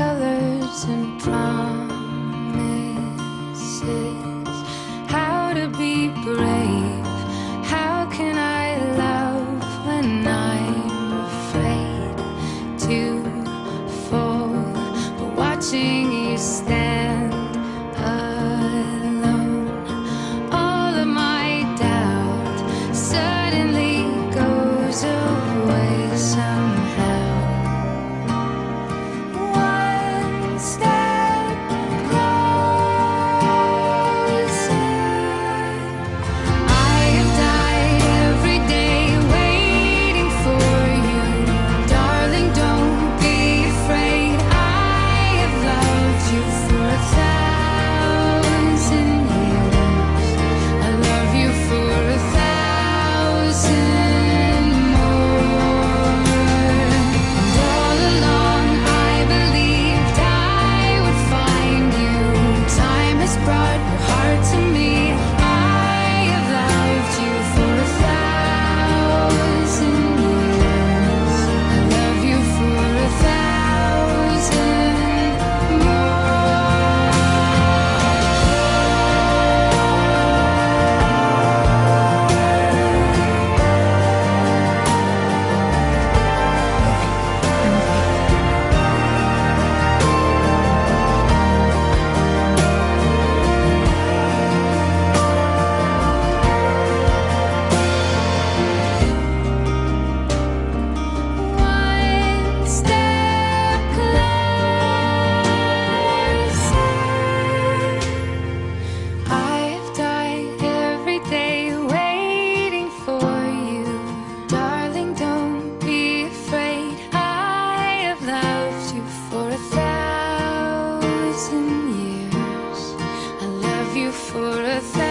colors and. for a thousand